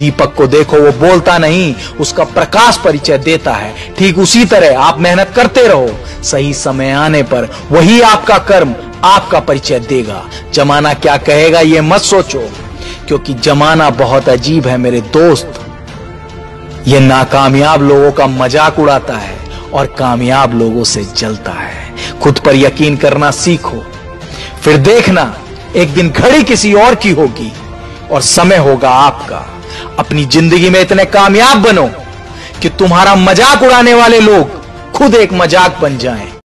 दीपक को देखो, वो बोलता नहीं, उसका प्रकाश परिचय देता है। ठीक उसी तरह आप मेहनत करते रहो। सही समय आने पर वही आपका कर्म आपका परिचय देगा। जमाना क्या कहेगा ये मत सोचो, क्योंकि जमाना बहुत अजीब है मेरे दोस्त। ये नाकामयाब लोगों का मज़ाक उड़ाता है और कामयाब लोगों से जलता है। खुद पर यकीन करना सीखो। फिर देखना, एक दिन घड़ी किसी और की होगी और समय होगा आपका। अपनी ज़िंदगी में इतने कामयाब बनो कि तुम्हारा मज़ाक उड़ाने वाले लोग खुद एक मज़ाक बन जाएँ।